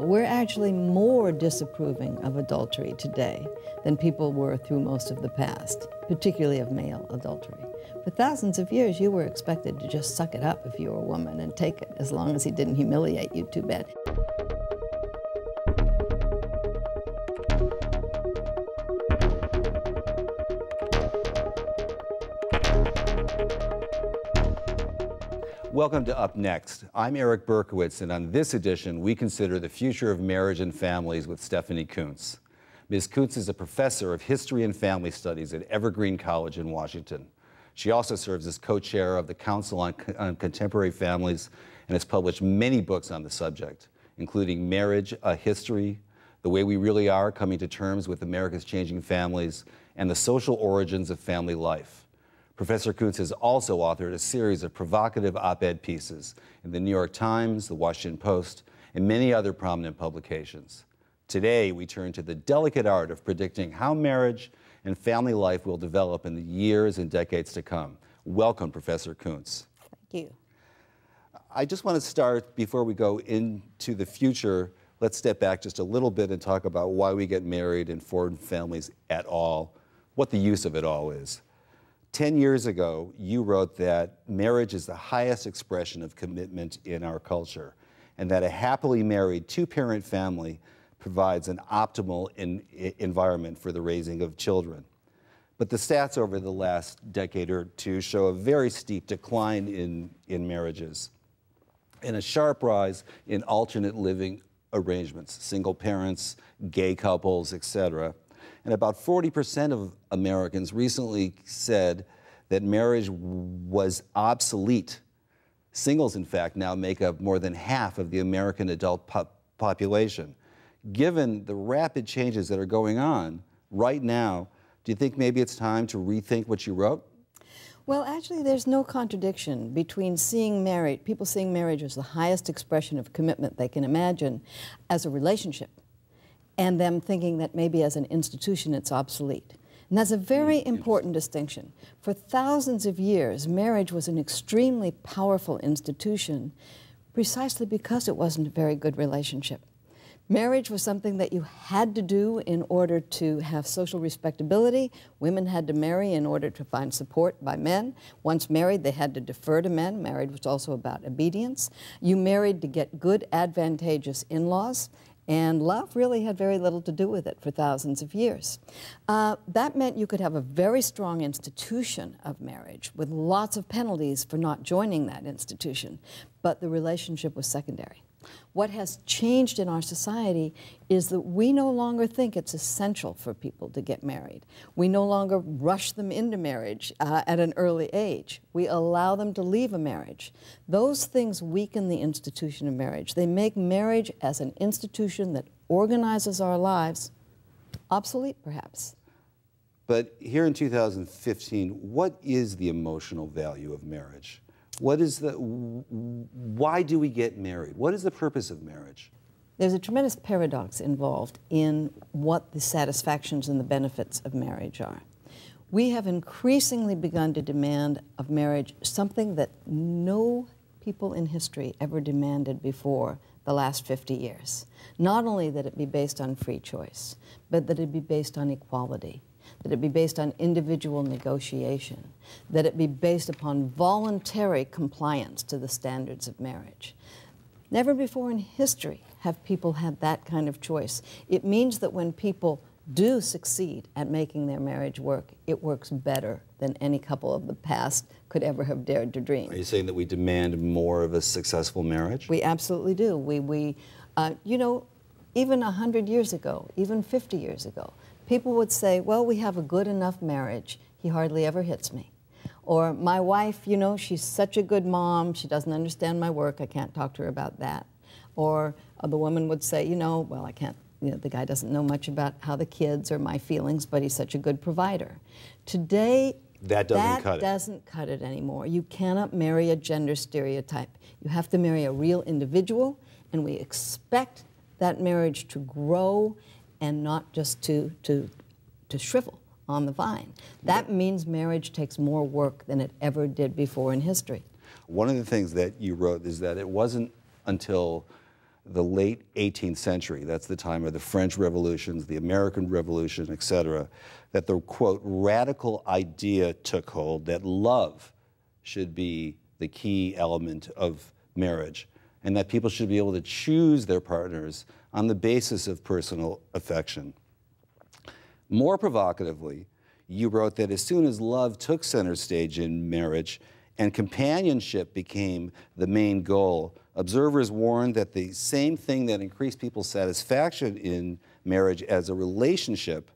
We're actually more disapproving of adultery today than people were through most of the past, particularly of male adultery. For thousands of years, you were expected to just suck it up if you were a woman and take it as long as he didn't humiliate you too bad. Welcome to Up Next. I'm Eric Berkowitz, and on this edition, we consider the future of marriage and families with Stephanie Coontz. Ms. Coontz is a professor of history and family studies at Evergreen College in Washington. She also serves as co-chair of the Council on, on, Contemporary Families and has published many books on the subject, including Marriage, A History, The Way We Really Are, Coming to Terms with America's Changing Families, and The Social Origins of Family Life. Professor Coontz has also authored a series of provocative op-ed pieces in the New York Times, the Washington Post, and many other prominent publications. Today, we turn to the delicate art of predicting how marriage and family life will develop in the years and decades to come. Welcome, Professor Coontz. Thank you. I just want to start, before we go into the future, let's step back just a little bit and talk about why we get married and form families at all, what the use of it all is. 10 years ago, you wrote that marriage is the highest expression of commitment in our culture, and that a happily married two parent family provides an optimal in, environment for the raising of children. But the stats over the last decade or two show a very steep decline in, in marriages and a sharp rise in alternate living arrangements, single parents, gay couples, etc. And about 40% of Americans recently said that marriage was obsolete. Singles, in fact, now make up more than half of the American adult po population. Given the rapid changes that are going on right now, do you think maybe it's time to rethink what you wrote? Well, actually, there's no contradiction between seeing marriage, people seeing marriage as the highest expression of commitment they can imagine as a relationship and them thinking that maybe as an institution it's obsolete. And that's a very mm, important distinction. For thousands of years, marriage was an extremely powerful institution precisely because it wasn't a very good relationship. Marriage was something that you had to do in order to have social respectability. Women had to marry in order to find support by men. Once married, they had to defer to men. Marriage was also about obedience. You married to get good, advantageous in laws and love really had very little to do with it for thousands of years. Uh, that meant you could have a very strong institution of marriage with lots of penalties for not joining that institution, but the relationship was secondary. What has changed in our society is that we no longer think it's essential for people to get married. We no longer rush them into marriage uh, at an early age. We allow them to leave a marriage. Those things weaken the institution of marriage. They make marriage as an institution that organizes our lives obsolete, perhaps. But here in 2015, what is the emotional value of marriage? What is the, why do we get married? What is the purpose of marriage? There's a tremendous paradox involved in what the satisfactions and the benefits of marriage are. We have increasingly begun to demand of marriage something that no people in history ever demanded before the last 50 years. Not only that it be based on free choice, but that it be based on equality, that it be based on individual negotiation, that it be based upon voluntary compliance to the standards of marriage. Never before in history have people had that kind of choice. It means that when people do succeed at making their marriage work, it works better than any couple of the past could ever have dared to dream. Are you saying that we demand more of a successful marriage? We absolutely do. We, we uh, you know, even 100 years ago, even 50 years ago, people would say, well, we have a good enough marriage. He hardly ever hits me. Or my wife, you know, she's such a good mom. She doesn't understand my work. I can't talk to her about that. Or uh, the woman would say, you know, well, I can't you know, the guy doesn't know much about how the kids or my feelings, but he's such a good provider. Today, That doesn't that cut doesn't cut it anymore. You cannot marry a gender stereotype. You have to marry a real individual, and we expect that marriage to grow and not just to, to, to shrivel on the vine. That means marriage takes more work than it ever did before in history. One of the things that you wrote is that it wasn't until the late 18th century, that's the time of the French revolutions, the American Revolution, et cetera, that the quote, radical idea took hold that love should be the key element of marriage and that people should be able to choose their partners on the basis of personal affection. More provocatively, you wrote that as soon as love took center stage in marriage and companionship became the main goal, observers warned that the same thing that increased people's satisfaction in marriage as a relationship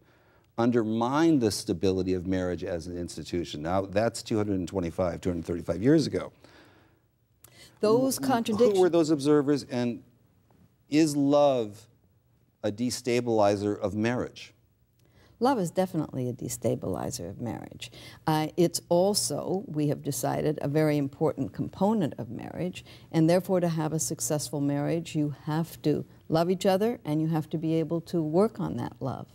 undermined the stability of marriage as an institution. Now, that's 225, 235 years ago. Those Who were those observers, and is love a destabilizer of marriage? Love is definitely a destabilizer of marriage. Uh, it's also, we have decided, a very important component of marriage, and therefore, to have a successful marriage, you have to love each other and you have to be able to work on that love.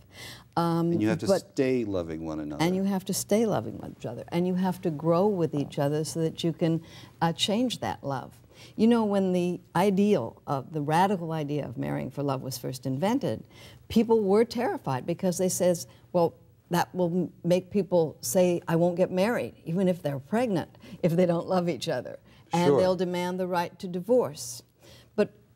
Um, And you have to but- stay loving one another. and you have to stay loving with each other, and you have to grow with each other so that you can uh, change that love. You know, when the ideal of the radical idea of marrying for love was first invented, people were terrified because they says, well, that will make people say, I won't get married, even if they're pregnant, if they don't love each other. And Sure. they'll demand the right to divorce.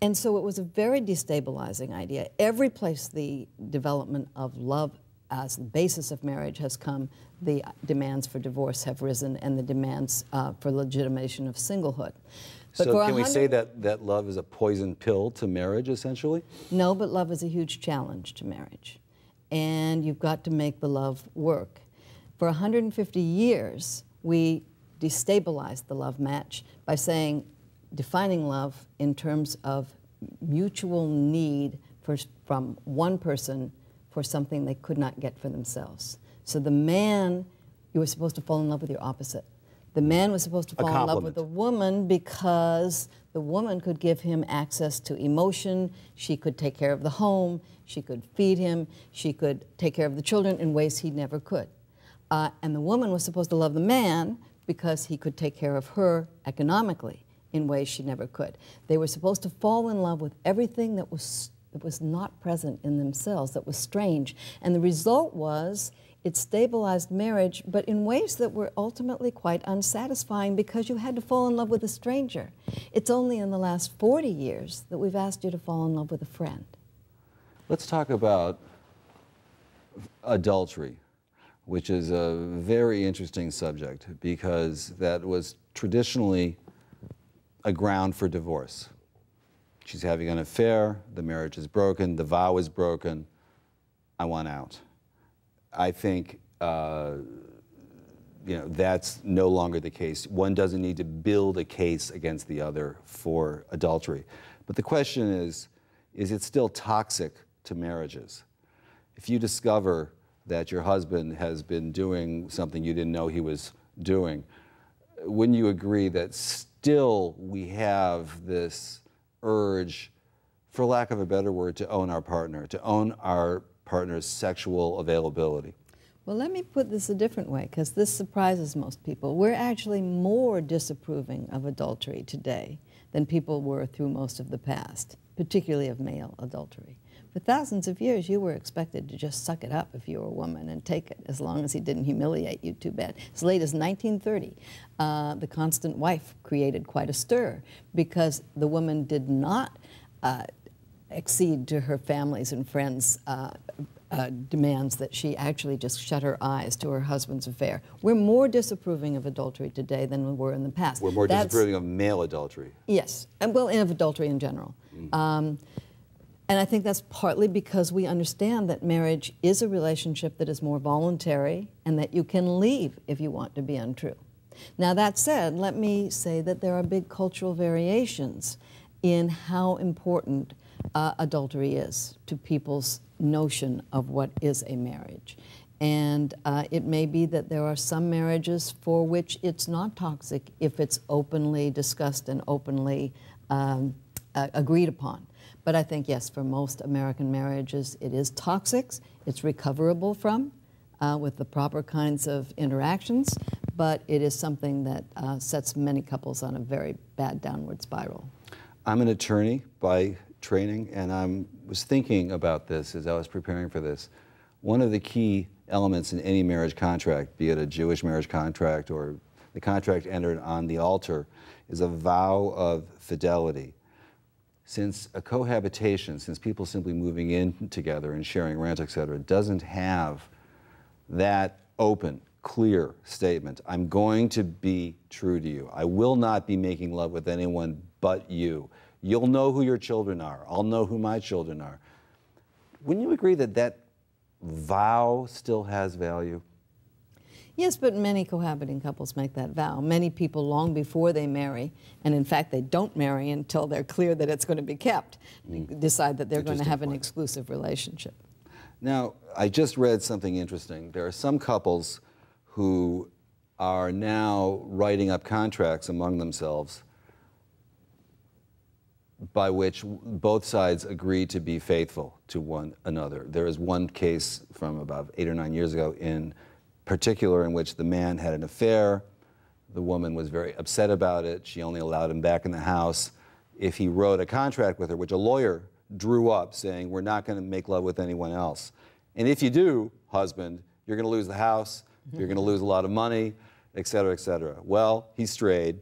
And so it was a very destabilizing idea. Every place the development of love as the basis of marriage has come, the demands for divorce have risen, and the demands uh, for legitimation of singlehood. But so can we say that, that love is a poison pill to marriage, essentially? No, but love is a huge challenge to marriage. And you've got to make the love work. For 150 years, we destabilized the love match by saying, defining love in terms of mutual need for, from one person for something they could not get for themselves. So the man, you were supposed to fall in love with your opposite. The man was supposed to fall in love with the woman because the woman could give him access to emotion, she could take care of the home, she could feed him, she could take care of the children in ways he never could. Uh, and the woman was supposed to love the man because he could take care of her economically in ways she never could. They were supposed to fall in love with everything that was that was not present in themselves, that was strange. And the result was it stabilized marriage, but in ways that were ultimately quite unsatisfying because you had to fall in love with a stranger. It's only in the last 40 years that we've asked you to fall in love with a friend. Let's talk about adultery, which is a very interesting subject because that was traditionally a ground for divorce. She's having an affair, the marriage is broken, the vow is broken, I want out. I think uh, you know that's no longer the case. One doesn't need to build a case against the other for adultery. But the question is, is it still toxic to marriages? If you discover that your husband has been doing something you didn't know he was doing, wouldn't you agree that still we have this urge, for lack of a better word, to own our partner, to own our partner's sexual availability? Well, let me put this a different way because this surprises most people. We're actually more disapproving of adultery today than people were through most of the past, particularly of male adultery. For thousands of years, you were expected to just suck it up if you were a woman and take it as long as he didn't humiliate you too bad. As late as 1930, uh, the constant wife created quite a stir because the woman did not uh, accede to her family's and friends' uh, uh, demands that she actually just shut her eyes to her husband's affair. We're more disapproving of adultery today than we were in the past. We're more That's- disapproving of male adultery. Yes, and well, and of adultery in general. Um, and I think that's partly because we understand that marriage is a relationship that is more voluntary and that you can leave if you want to be untrue. Now, that said, let me say that there are big cultural variations in how important uh, adultery is to people's notion of what is a marriage. And uh, it may be that there are some marriages for which it's not toxic if it's openly discussed and openly um, uh, agreed upon. But I think, yes, for most American marriages, it is toxic. It's recoverable from uh, with the proper kinds of interactions, but it is something that uh, sets many couples on a very bad downward spiral. I'm an attorney by training, and I was thinking about this as I was preparing for this. One of the key elements in any marriage contract, be it a Jewish marriage contract or the contract entered on the altar, is a vow of fidelity since a cohabitation, since people simply moving in together and sharing rent, et cetera, doesn't have that open, clear statement, I'm going to be true to you. I will not be making love with anyone but you. You'll know who your children are. I'll know who my children are. Wouldn't you agree that that vow still has value? Yes, but many cohabiting couples make that vow. Many people, long before they marry, and in fact, they don't marry until they're clear that it's going to be kept, mm. decide that they're going to have point. an exclusive relationship. Now, I just read something interesting. There are some couples who are now writing up contracts among themselves by which both sides agree to be faithful to one another. There is one case from about eight or nine years ago in particular in which the man had an affair. The woman was very upset about it. She only allowed him back in the house if he wrote a contract with her, which a lawyer drew up saying, We're not going to make love with anyone else. And if you do, husband, you're going to lose the house, mm-hmm. you're going to lose a lot of money, et cetera, et cetera. Well, he strayed,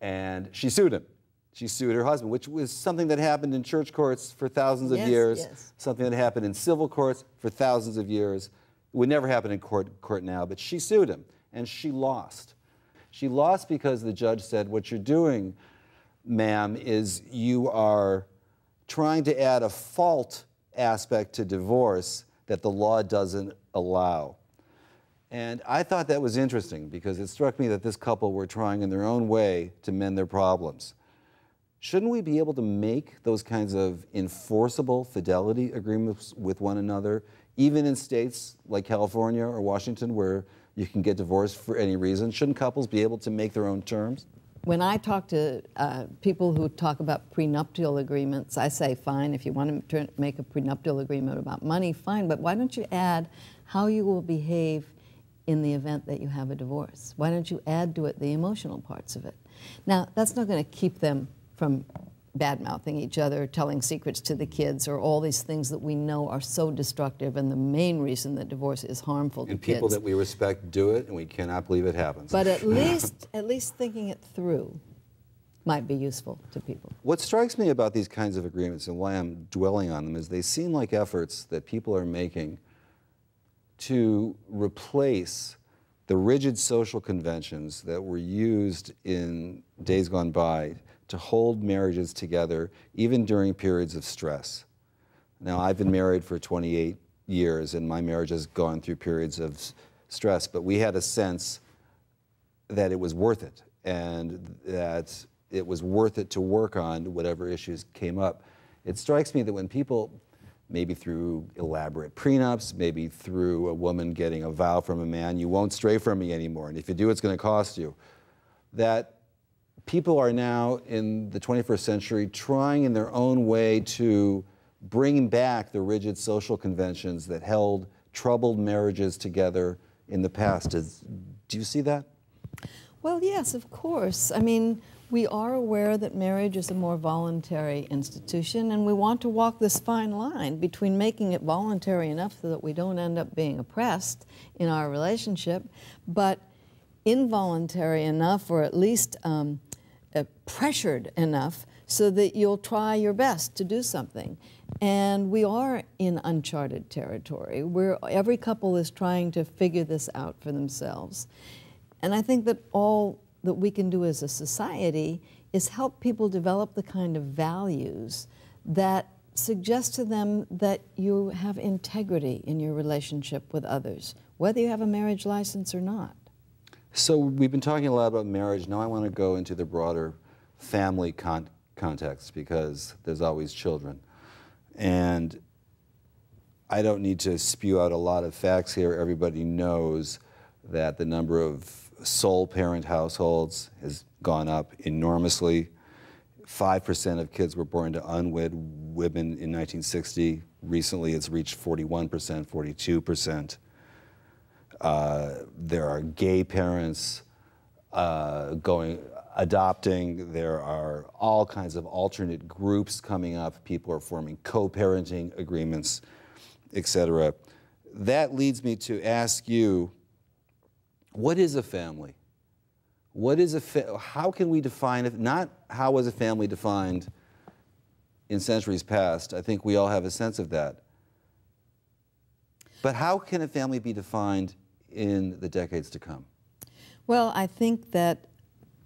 and she sued him. She sued her husband, which was something that happened in church courts for thousands of yes, years, yes. something that happened in civil courts for thousands of years. It would never happen in court, court now, but she sued him, and she lost. She lost because the judge said, What you're doing, ma'am, is you are trying to add a fault aspect to divorce that the law doesn't allow. And I thought that was interesting because it struck me that this couple were trying in their own way to mend their problems. Shouldn't we be able to make those kinds of enforceable fidelity agreements with one another even in states like California or Washington where you can get divorced for any reason, shouldn't couples be able to make their own terms? When I talk to uh, people who talk about prenuptial agreements, I say, fine, if you want to make a prenuptial agreement about money, fine, but why don't you add how you will behave in the event that you have a divorce? Why don't you add to it the emotional parts of it? Now, that's not going to keep them from bad mouthing each other, telling secrets to the kids, or all these things that we know are so destructive and the main reason that divorce is harmful and to kids. And people that we respect do it, and we cannot believe it happens. But at least, at least thinking it through might be useful to people. What strikes me about these kinds of agreements and why I'm dwelling on them is they seem like efforts that people are making to replace the rigid social conventions that were used in days gone by to hold marriages together even during periods of stress. Now, I've been married for 28 years, and my marriage has gone through periods of stress, but we had a sense that it was worth it and that it was worth it to work on whatever issues came up. It strikes me that when people, maybe through elaborate prenups, maybe through a woman getting a vow from a man, you won't stray from me anymore, and if you do, it's going to cost you, that people are now in the 21st century trying in their own way to bring back the rigid social conventions that held troubled marriages together in the past. Is, do you see that? Well, yes, of course. I mean, we are aware that marriage is a more voluntary institution, and we want to walk this fine line between making it voluntary enough so that we don't end up being oppressed in our relationship, but involuntary enough, or at least um, uh, pressured enough so that you'll try your best to do something. And we are in uncharted territory where every couple is trying to figure this out for themselves. And I think that all that we can do as a society is help people develop the kind of values that suggest to them that you have integrity in your relationship with others, whether you have a marriage license or not. So we've been talking a lot about marriage. Now I want to go into the broader family con context because there's always children. And I don't need to spew out a lot of facts here. Everybody knows that the number of sole parent households has gone up enormously. 5% of kids were born to unwed women in 1960. Recently, it's reached 41%, 42%. There are gay parents uh, going adopting. There are all kinds of alternate groups coming up. People are forming co-parenting agreements, etc. That leads me to ask you, what is a family? What is a how can we define it? Not how was a family defined in centuries past. I think we all have a sense of that. But how can a family be defined in the decades to come? Well, I think that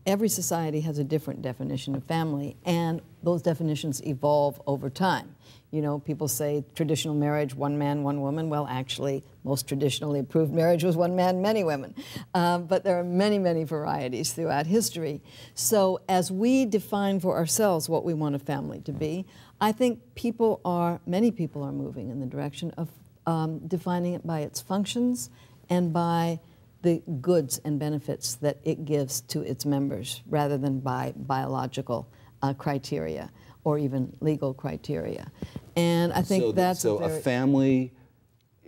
every society has a different definition of family, and those definitions evolve over time. You know, people say traditional marriage, one man, one woman. Well, actually, most traditionally approved marriage was one man, many women. Uh, but there are many, many varieties throughout history. So, as we define for ourselves what we want a family to be, I think people are, many people are moving in the direction of um, defining it by its functions and by the goods and benefits that it gives to its members rather than by biological uh, criteria or even legal criteria. And I think so, that's so a, a family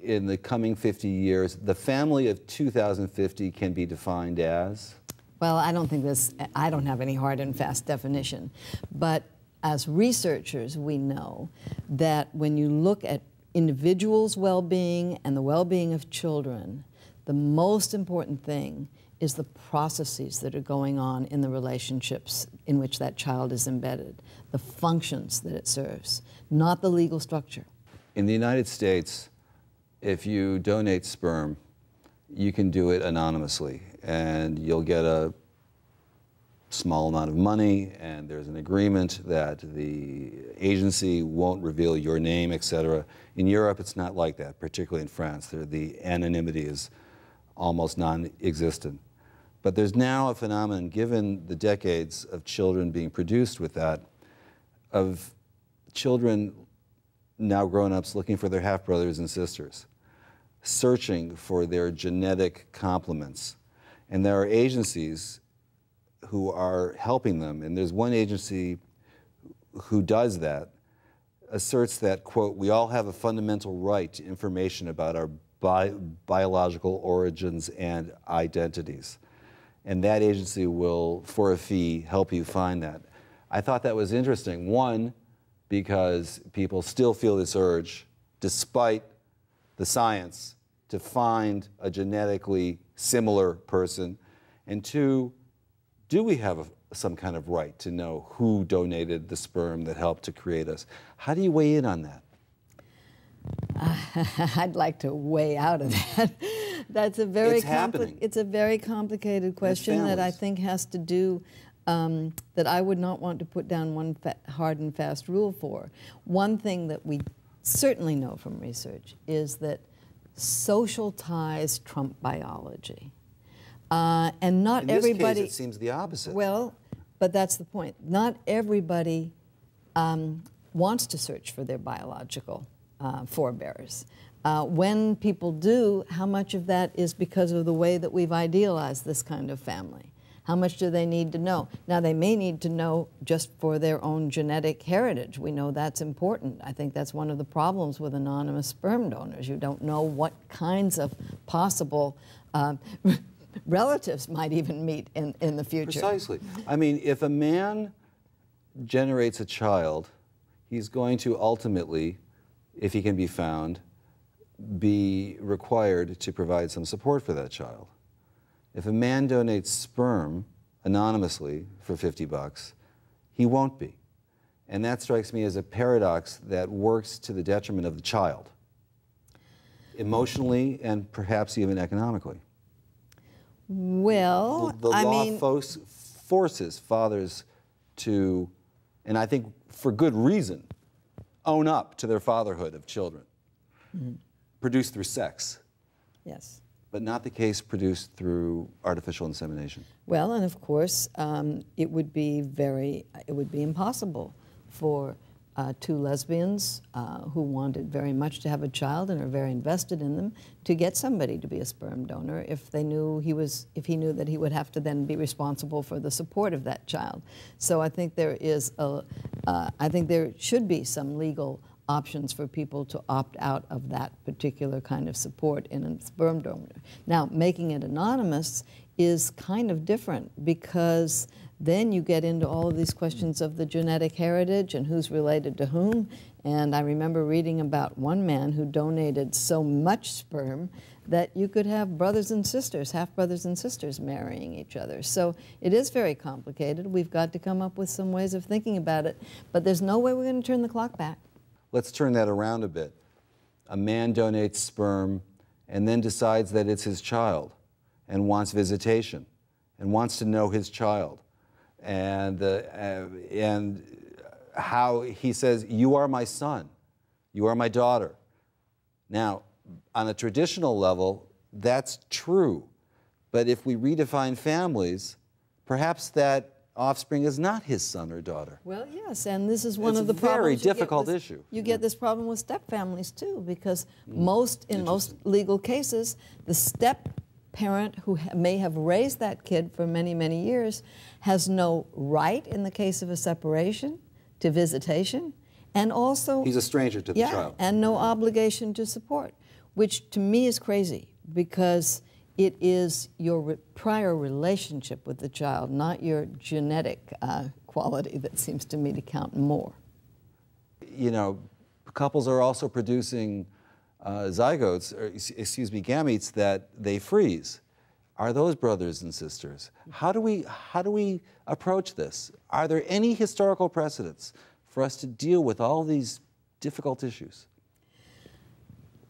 in the coming 50 years, the family of 2050 can be defined as? Well, I don't think this, I don't have any hard and fast definition. But as researchers, we know that when you look at individuals' well being and the well being of children, the most important thing is the processes that are going on in the relationships in which that child is embedded, the functions that it serves, not the legal structure. In the United States, if you donate sperm, you can do it anonymously, and you'll get a small amount of money, and there's an agreement that the agency won't reveal your name, etc. In Europe, it's not like that, particularly in France. the anonymity is almost non-existent. But there's now a phenomenon, given the decades of children being produced with that, of children now grown-ups looking for their half-brothers and sisters, searching for their genetic complements. And there are agencies who are helping them. And there's one agency who does that, asserts that, quote, we all have a fundamental right to information about our bi biological origins and identities. And that agency will, for a fee, help you find that. I thought that was interesting. One, because people still feel this urge, despite the science, to find a genetically similar person. And two, do we have a, some kind of right to know who donated the sperm that helped to create us? How do you weigh in on that? I'd like to weigh out of that. That's a very it's, it's a very complicated question that I think has to do um, that I would not want to put down one hard and fast rule for. One thing that we certainly know from research is that social ties trump biology. Uh, and not In everybody. Case, it seems the opposite. Well, but that's the point. Not everybody um, wants to search for their biological uh, forebears. Uh, when people do, how much of that is because of the way that we've idealized this kind of family? How much do they need to know? Now, they may need to know just for their own genetic heritage. We know that's important. I think that's one of the problems with anonymous sperm donors. You don't know what kinds of possible uh, relatives might even meet in, in the future. Precisely. I mean, if a man generates a child, he's going to ultimately, if he can be found, be required to provide some support for that child. If a man donates sperm anonymously for 50 bucks, he won't be. And that strikes me as a paradox that works to the detriment of the child, emotionally and perhaps even economically. Well, the, the I law mean, forces fathers to, and I think for good reason, own up to their fatherhood of children, mm-hmm. produced through sex. Yes. But not the case produced through artificial insemination. Well, and of course, um, it would be very, it would be impossible for uh, two lesbians uh, who wanted very much to have a child and are very invested in them to get somebody to be a sperm donor if they knew he was if he knew that he would have to then be responsible for the support of that child. So I think there is a uh, I think there should be some legal options for people to opt out of that particular kind of support in a sperm donor. Now, making it anonymous is kind of different because then you get into all of these questions of the genetic heritage and who's related to whom. And I remember reading about one man who donated so much sperm that you could have brothers and sisters, half brothers and sisters marrying each other. So it is very complicated. We've got to come up with some ways of thinking about it, but there's no way we're going to turn the clock back. Let's turn that around a bit. A man donates sperm and then decides that it's his child and wants visitation and wants to know his child. And, uh, uh, and how he says, You are my son, you are my daughter. Now, on a traditional level, that's true. But if we redefine families, perhaps that offspring is not his son or daughter. Well, yes, and this is one It's of the a very problems. get difficult with- issue. You get this problem with step families too, because most in most legal cases, the step parent who ha- may have raised that kid for many many years has no right in the case of a separation to visitation, and also He's a stranger to the yeah, child. and no obligation to support, which to me is crazy because it is your re- prior relationship with the child, not your genetic uh, quality, that seems to me to count more. you know, couples are also producing uh, zygotes, or excuse me, gametes that they freeze. Are those brothers and sisters? How do we how do we approach this? Are there any historical precedents for us to deal with all these difficult issues?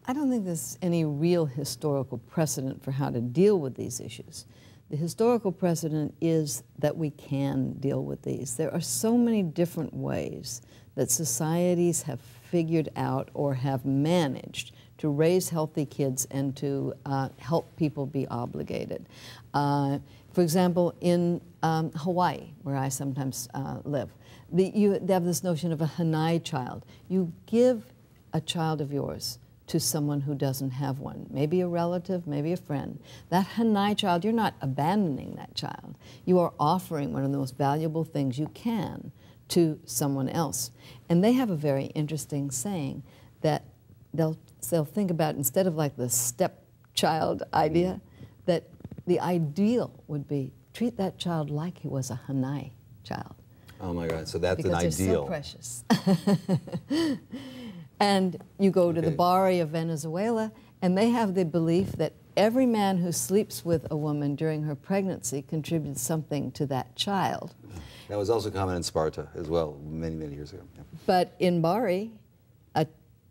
I don't think there's any real historical precedent for how to deal with these issues. The historical precedent is that we can deal with these. There are so many different ways that societies have figured out or have managed to raise healthy kids and to uh, help people be obligated. Uh, for example, in um, Hawaii, where I sometimes uh, live, the, you they have this notion of a Hanai child. You give a child of yours to someone who doesn't have one, maybe a relative, maybe a friend. That Hanai child, you're not abandoning that child. You are offering one of the most valuable things you can to someone else. And they have a very interesting saying that they'll, they'll think about, instead of like the stepchild idea, that the ideal would be treat that child like he was a Hanai child Oh my God! So that's because an they're so ideal. precious. and you go to the Okay. Bari of Venezuela, and they have the belief that every man who sleeps with a woman during her pregnancy contributes something to that child. That was also common in Sparta as well, many many years ago. Yeah. But in Bari,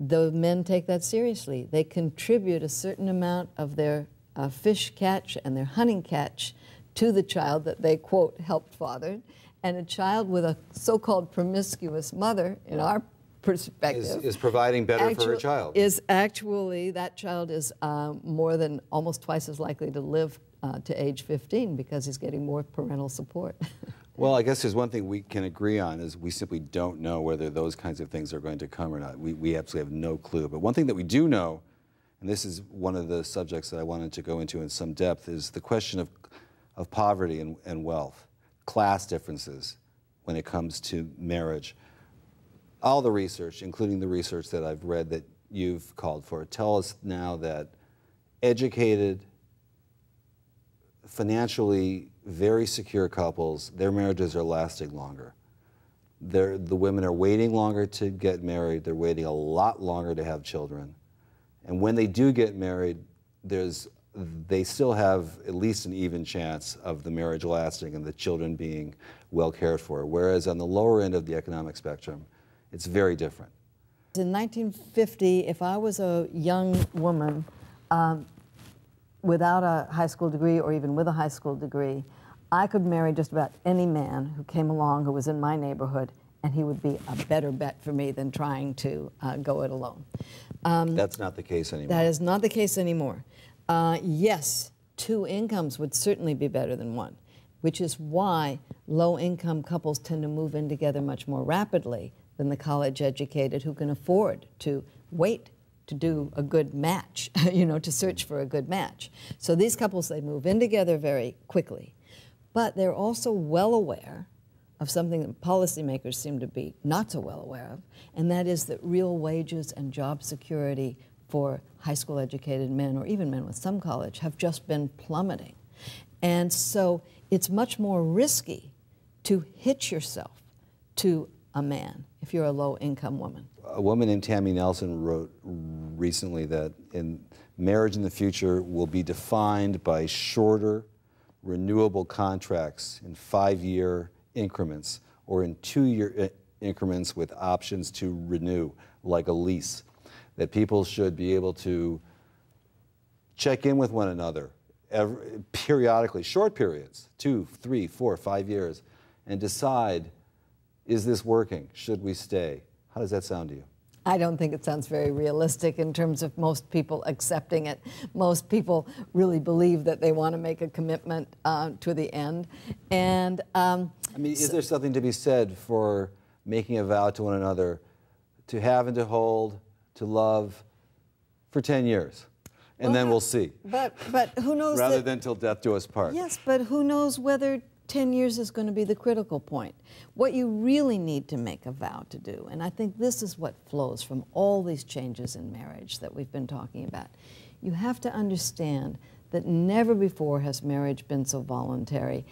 the men take that seriously. They contribute a certain amount of their uh, fish catch and their hunting catch to the child that they, quote, helped father. And a child with a so called promiscuous mother, in our perspective, Is, is providing better for her child. Is actually, that child is uh, more than almost twice as likely to live uh, to age 15 because he's getting more parental support. Well, I guess there's one thing we can agree on is we simply don't know whether those kinds of things are going to come or not. We, we absolutely have no clue. But one thing that we do know, and this is one of the subjects that I wanted to go into in some depth, is the question of, of poverty and, and wealth, class differences when it comes to marriage. All the research, including the research that I've read that you've called for, tell us now that educated, financially very secure couples, their marriages are lasting longer. They're, the women are waiting longer to get married. They're waiting a lot longer to have children. And when they do get married, there's, they still have at least an even chance of the marriage lasting and the children being well cared for. Whereas on the lower end of the economic spectrum, it's very different. In 1950, if I was a young woman um, without a high school degree or even with a high school degree, I could marry just about any man who came along who was in my neighborhood, and he would be a better bet for me than trying to uh, go it alone. That's not the case anymore. That is not the case anymore. Uh, yes, two incomes would certainly be better than one, which is why low income couples tend to move in together much more rapidly than the college educated who can afford to wait to do a good match, you know, to search for a good match. So these couples, they move in together very quickly. But they're also well aware of something that policymakers seem to be not so well aware of, and that is that real wages and job security for high school educated men, or even men with some college, have just been plummeting. And so it's much more risky to hitch yourself to a man if you're a low income woman. A woman named Tammy Nelson wrote recently that in marriage in the future will be defined by shorter, renewable contracts in five year increments or in two year uh, increments with options to renew, like a lease. That people should be able to check in with one another every, periodically, short periods, two, three, four, five years, and decide is this working? Should we stay? How does that sound to you? I don't think it sounds very realistic in terms of most people accepting it. Most people really believe that they want to make a commitment uh, to the end. And um, I mean, is there something to be said for making a vow to one another to have and to hold, to love for 10 years? And well, then we'll see. But, but who knows? Rather that, than till death do us part. Yes, but who knows whether 10 years is going to be the critical point. What you really need to make a vow to do, and I think this is what flows from all these changes in marriage that we've been talking about, you have to understand that never before has marriage been so voluntary,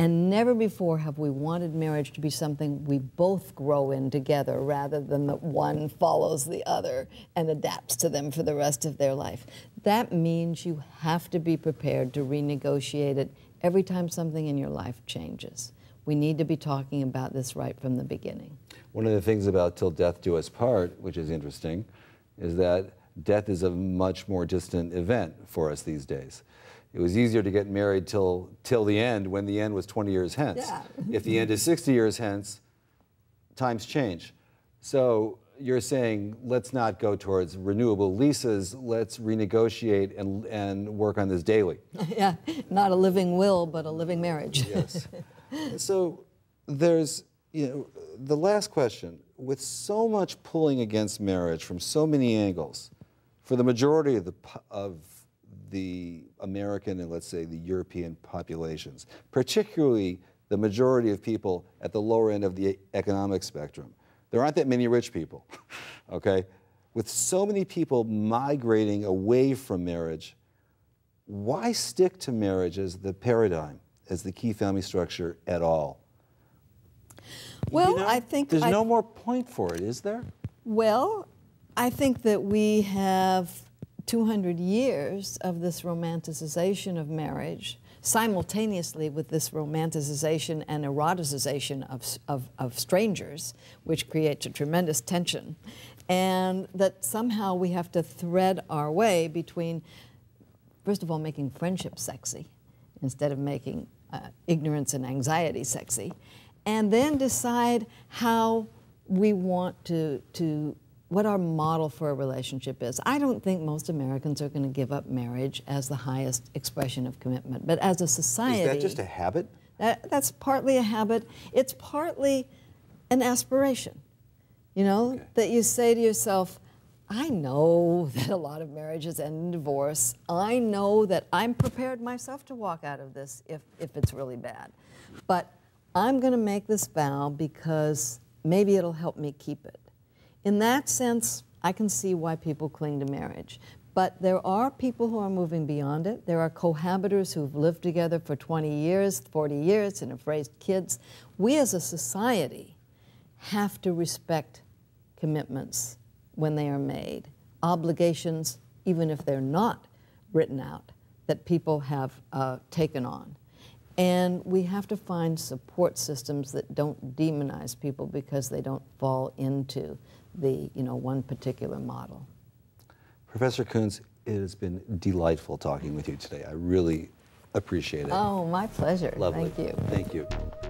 and never before have we wanted marriage to be something we both grow in together rather than that one follows the other and adapts to them for the rest of their life. That means you have to be prepared to renegotiate it every time something in your life changes. We need to be talking about this right from the beginning. One of the things about Till Death Do Us Part, which is interesting, is that death is a much more distant event for us these days. It was easier to get married till, till the end when the end was 20 years hence. Yeah. if the end is 60 years hence, times change. So you're saying let's not go towards renewable leases, let's renegotiate and, and work on this daily. yeah, not a living will, but a living marriage. yes. So there's, you know, the last question with so much pulling against marriage from so many angles, for the majority of the, of the American and let's say the European populations, particularly the majority of people at the lower end of the economic spectrum, there aren't that many rich people, okay? With so many people migrating away from marriage, why stick to marriage as the paradigm, as the key family structure at all? Well, you know, I think there's I, no more point for it, is there? Well, I think that we have 200 years of this romanticization of marriage simultaneously with this romanticization and eroticization of, of, of, strangers, which creates a tremendous tension, and that somehow we have to thread our way between, first of all, making friendship sexy instead of making uh, ignorance and anxiety sexy, and then decide how we want to, to what our model for a relationship is. I don't think most Americans are going to give up marriage as the highest expression of commitment, but as a society. Is that just a habit? That, that's partly a habit. It's partly an aspiration. You know, okay. that you say to yourself, I know that a lot of marriages end in divorce. I know that I'm prepared myself to walk out of this if, if it's really bad. But I'm going to make this vow because maybe it'll help me keep it. In that sense, I can see why people cling to marriage. But there are people who are moving beyond it. There are cohabitors who've lived together for 20 years, 40 years, and have raised kids. We as a society have to respect commitments when they are made, obligations, even if they're not written out, that people have uh, taken on. And we have to find support systems that don't demonize people because they don't fall into the you know one particular model. Professor Coontz, it has been delightful talking with you today. I really appreciate it. Oh, my pleasure. Lovely. Thank you. Thank you.